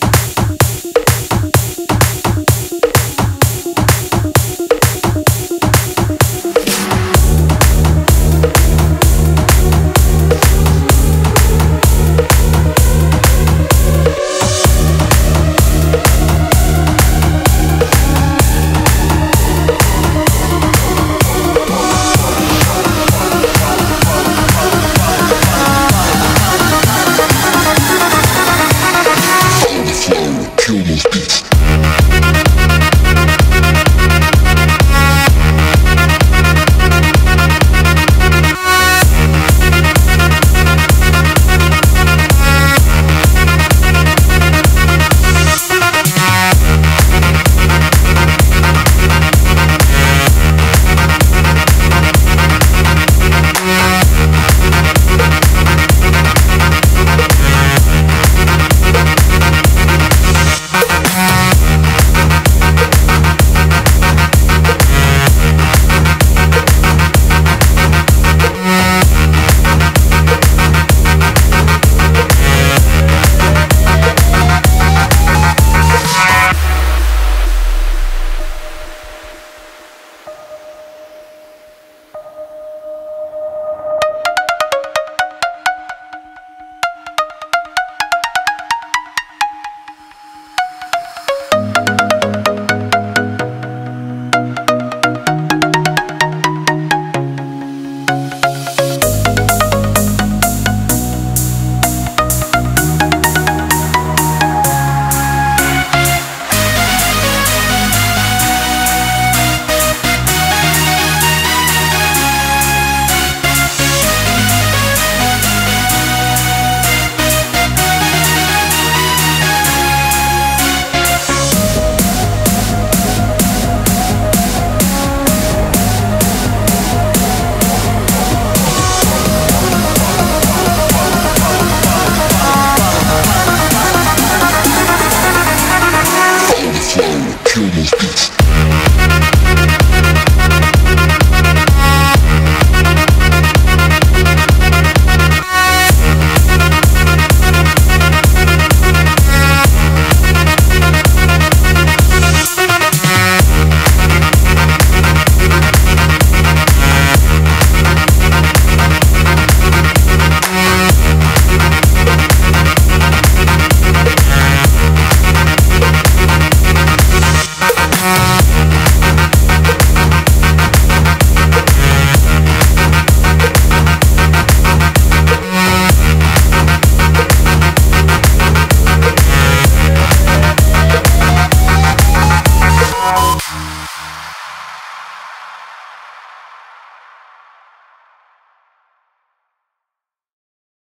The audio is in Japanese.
フフフフ。